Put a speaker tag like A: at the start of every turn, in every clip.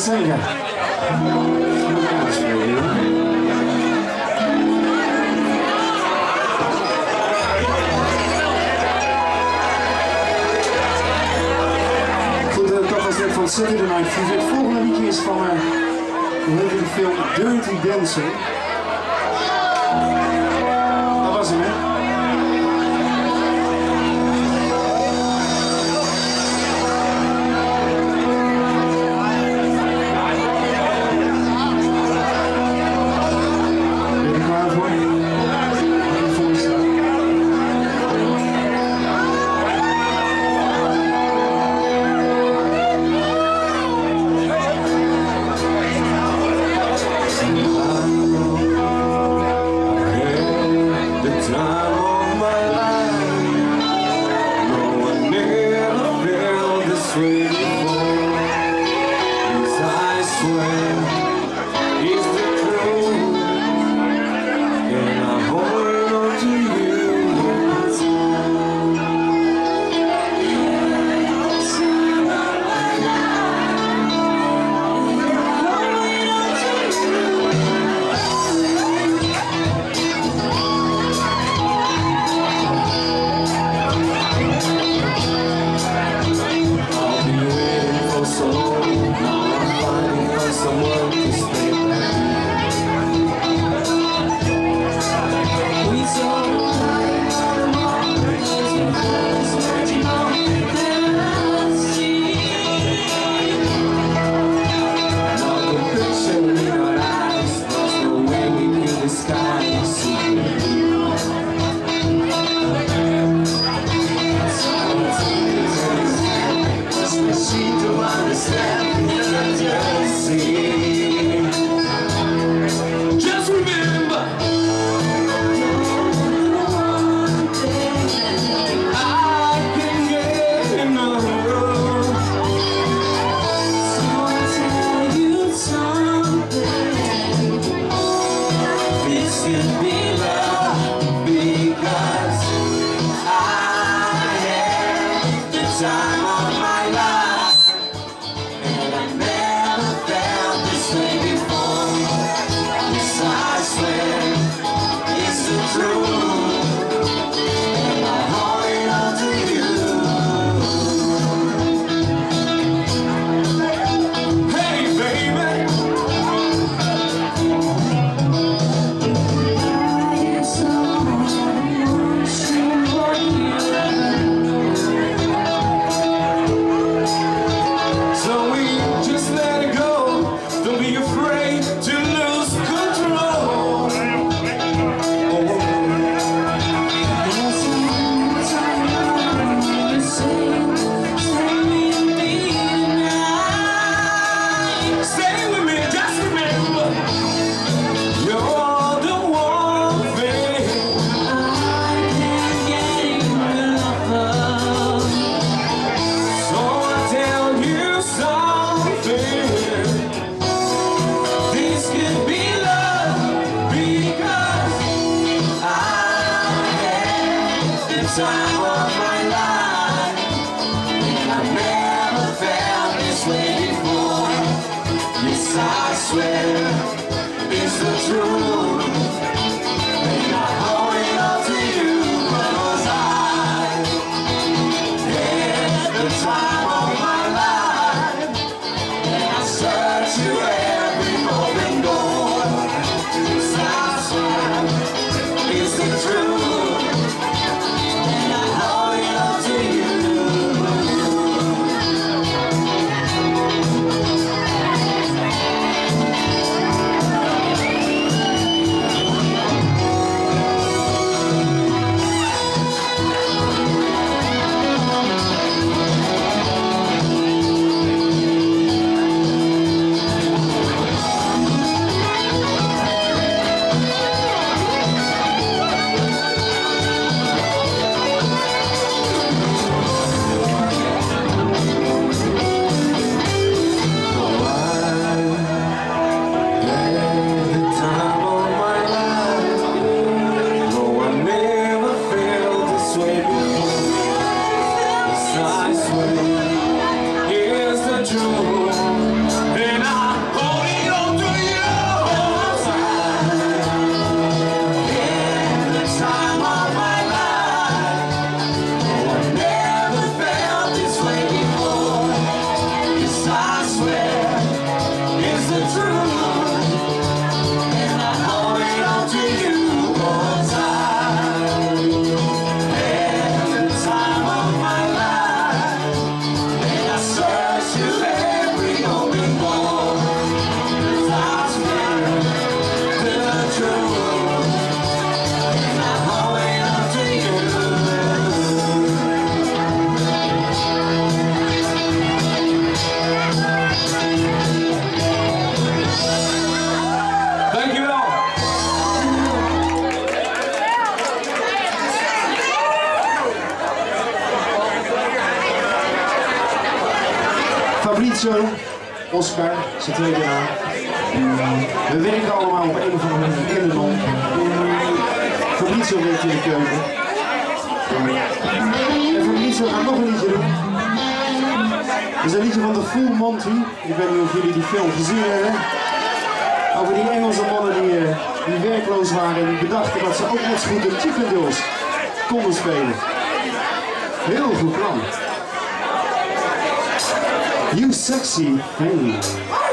A: Zeker. Goed, dat
B: toch was net van Saturday Night Fever. Het volgende liedje is van eh, uh, leuke film Dirty Dancing.
C: zo. Oscar, zijn tweede naam. Mm, we werken allemaal op een of andere manier in de man. Fabrizio werkt in de keuken. En Fabrizio gaat nog een liedje doen. Dat is een liedje van de Full Monty. Ik weet niet of jullie die film gezien hebben. Over die Engelse mannen die, eh, die werkloos waren en die bedachten dat ze ook nog zo goed de chicken konden spelen. Heel goed plan. You sexy thing.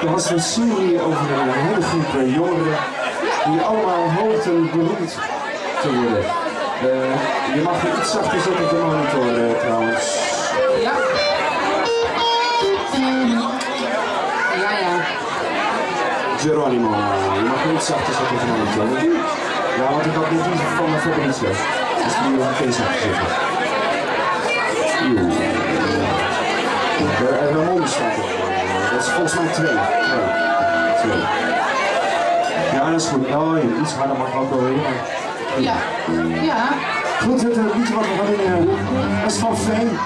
B: Er was een serie over een hele groep eh, jongeren die allemaal hoopten beroemd te worden. Eh, je mag het iets zachter zetten op de monitor uh, trouwens.
A: Ja. Ja, ja.
B: Geronimo, je mag het iets zachter zetten op de monitor. Ja, want ik had net van mijn fabriek Dus die mag geen zachter zetten. volgens mij twee. Nee, twee. Ja, dat is goed. Oh, ja, iets harder mag ook wel weer.
A: Ja. Ja.
B: Goed, het eh, liedje wat we hadden, eh, dat is van Veen.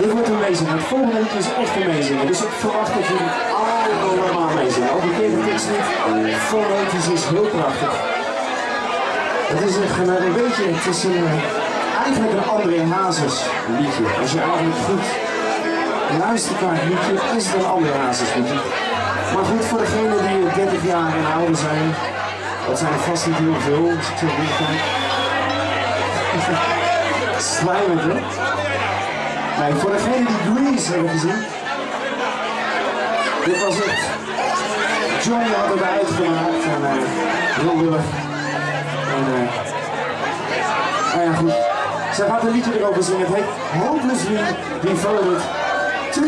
B: Dit wordt amazing. Het volgende liedje is echt amazing. Dus ik verwacht dat jullie allemaal meezingen. Ook een keer tekst niet. Fonetisch is heel prachtig. Het is een, een beetje, het is eh, eigenlijk een André Hazes liedje. Als je eigenlijk goed luistert naar het liedje, is het een André Hazes liedje. Maar goed, voor degenen die 30 jaar en ouder zijn, dat zijn vast niet heel veel, als ik goed kijk. Slijmend, hè? Nee, voor degenen die Grease hebben gezien, dit was het. John had het uitgemaakt en uh, heel lullig. En, eh, nou ja, goed. Zij gaat een liedje erover zingen. Het heet Hopelessly Devoted to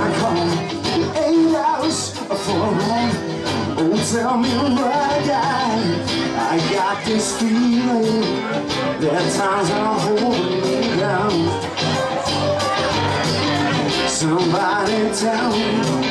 D: my car Eight hours for a ride Oh, tell me why, guy I
B: got this feeling that times I'm holding me down Somebody tell me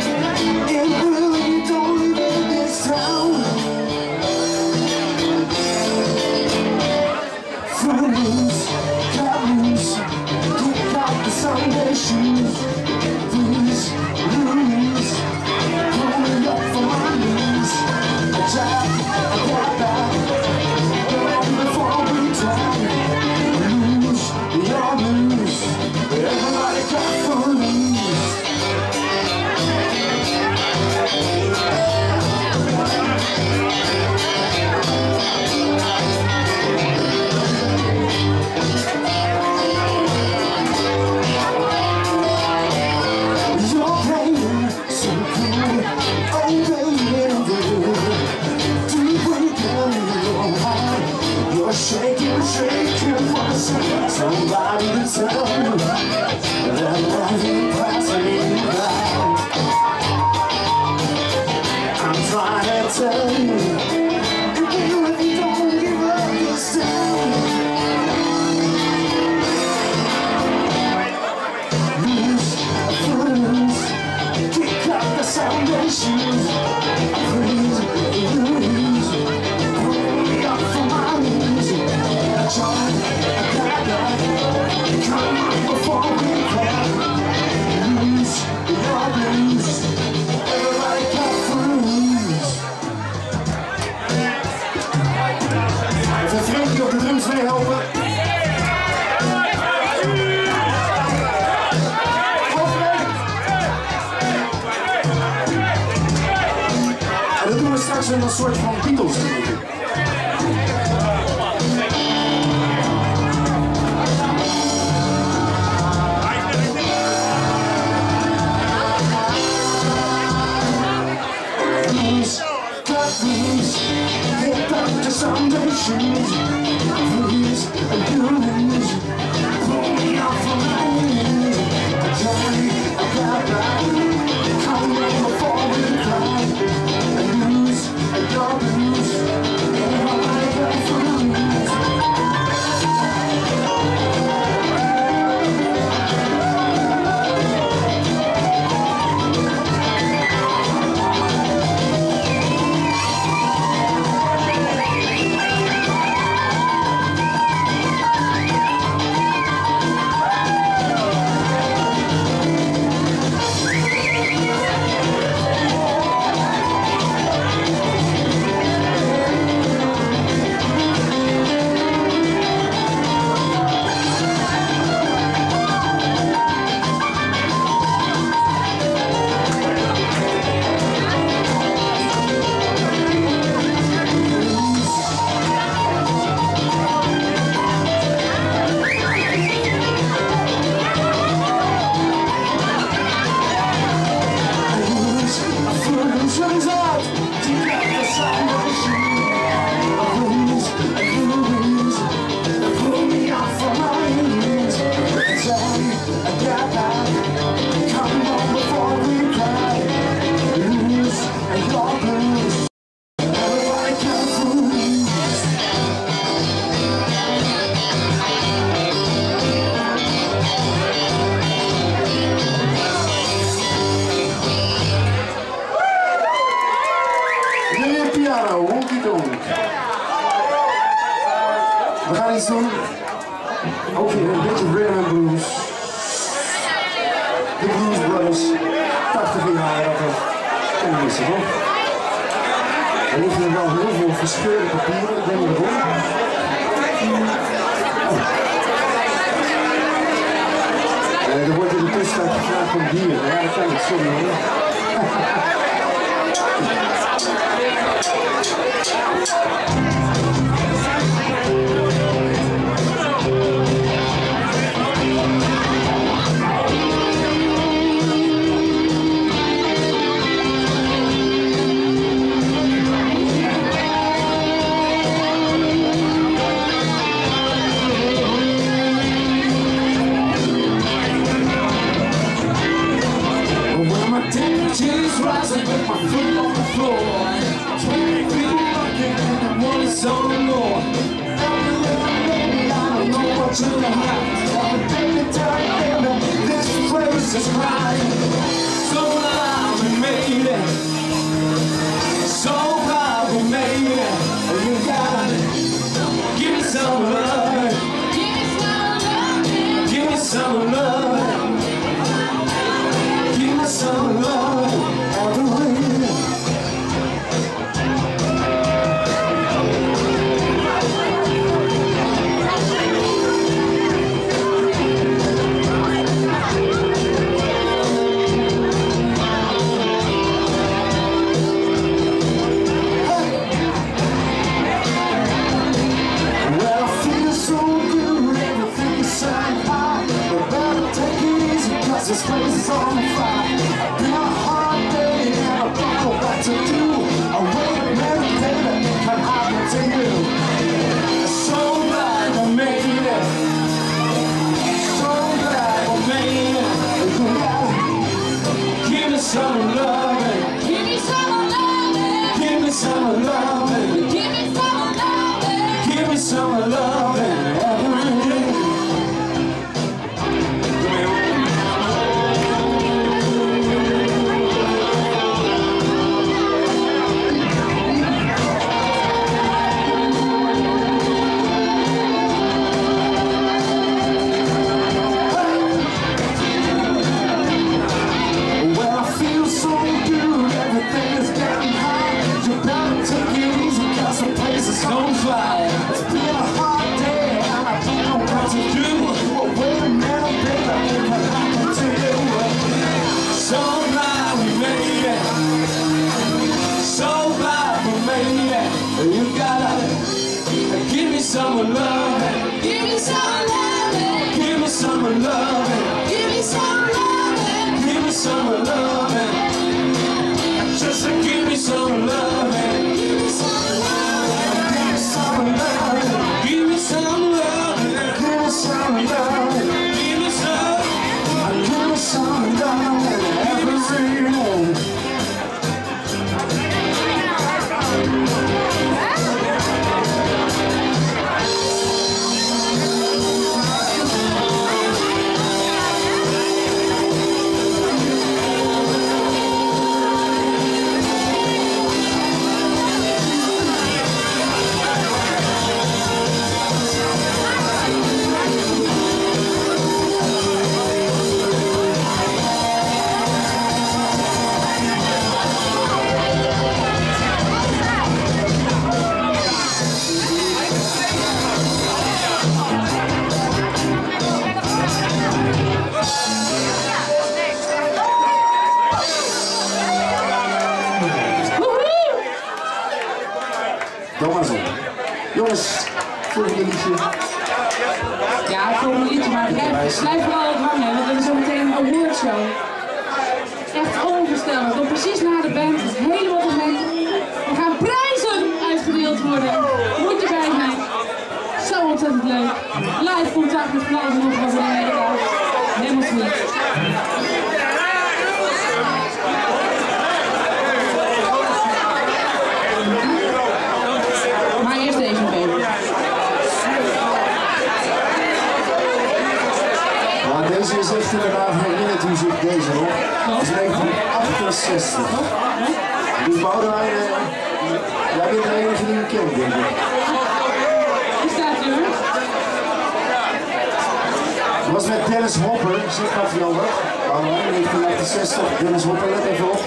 B: Dennis Hopper zit dat nodig. Hallo, 1968. Dennis Hopper, let even op.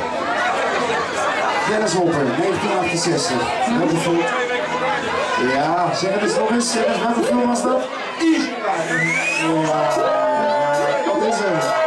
B: Dennis Hopper, 1968. Waterfall. Ja, zeg het eens nog eens. Zeg het, wat een film was dat? Ja, wat is er?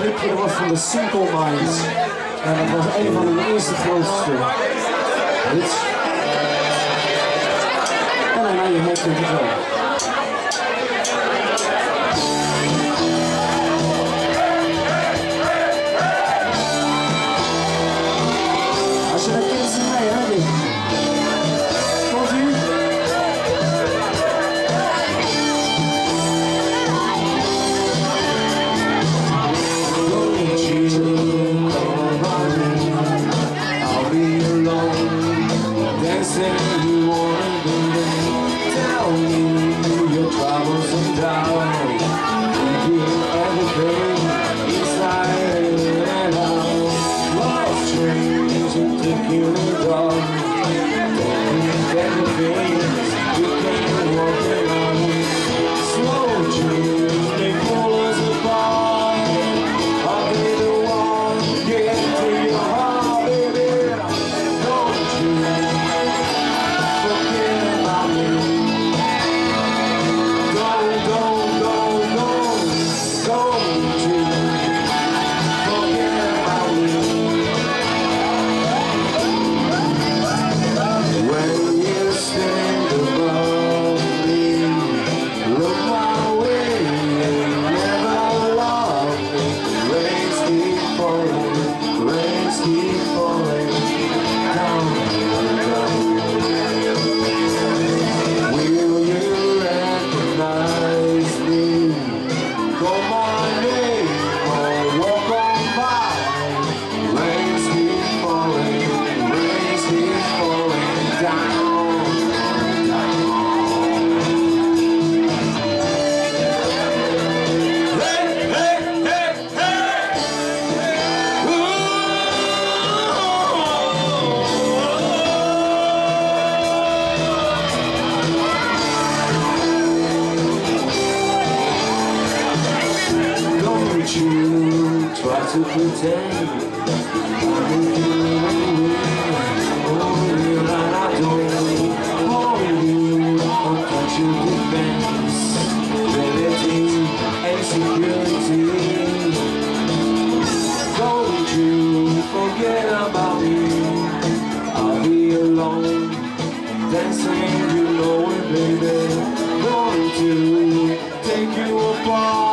B: Klipje was van de Simple lines
C: En dat was een van de eerste grootste hits. En dan heb je het wel.
B: 出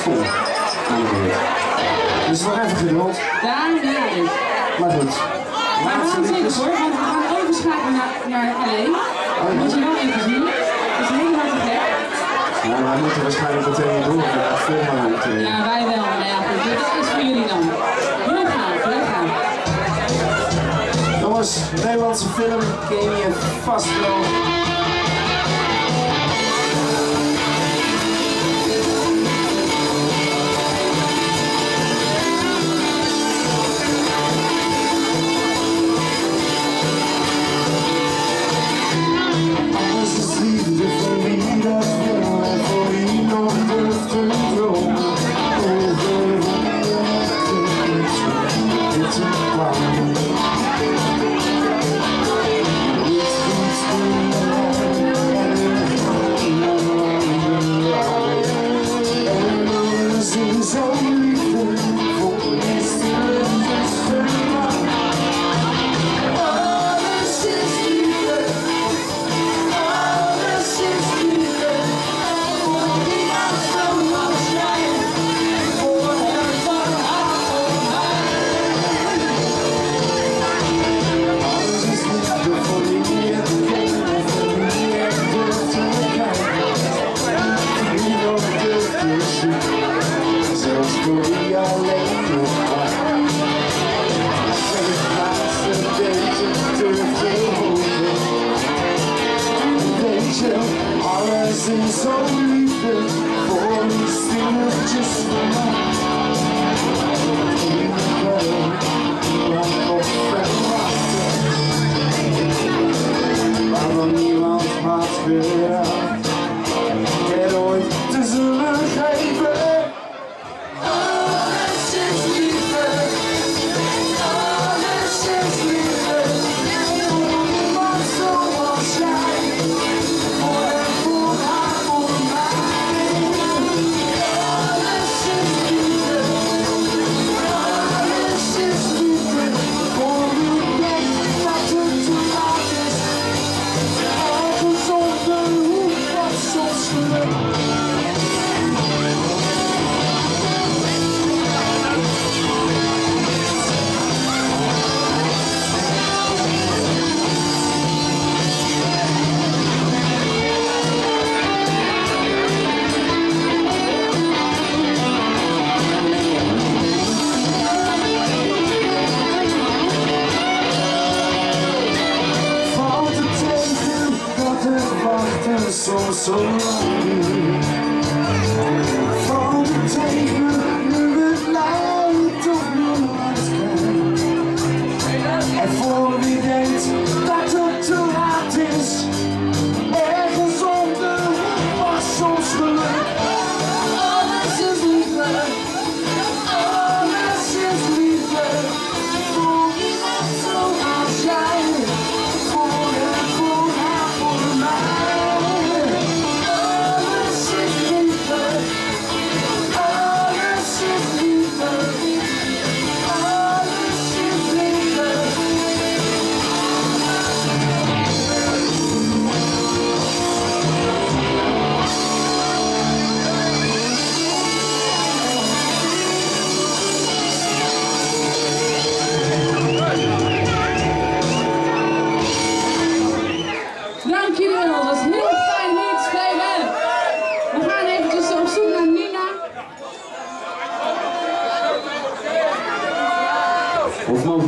B: school. Dus nog even geduld.
D: Daar ja, is.
B: Maar goed.
D: Maar we gaan
B: zitten
D: hoor, want we gaan overschakelen naar, naar LA. Oh. Moet je wel even zien. Het is helemaal hard gek.
B: Ja, wij moeten waarschijnlijk meteen door. Ja, vol maar.
D: Ja, wij wel. Maar ja, goed. Dat is voor jullie dan. We gaan, we gaan.
B: Jongens, Nederlandse film ken je vast wel.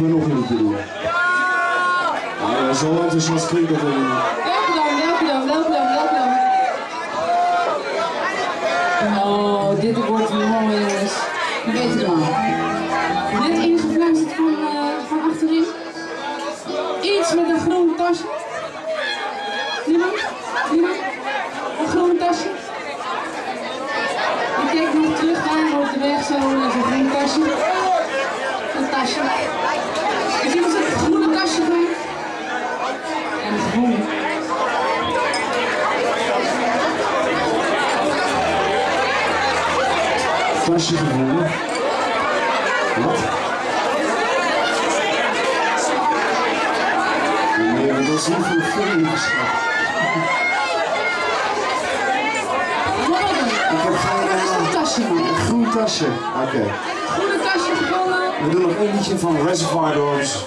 B: nog in het bedoel. Ja! ja zo hard is
D: als klinkt dat huisje gevonden. Wat? Nee, dat is niet voor filmpjes. Ik heb geen uh,
E: tasje,
D: een groen tasje. Oké. Okay.
E: Groene tasje gevonden. Eh?
D: We doen nog één liedje van Reservoir Dogs.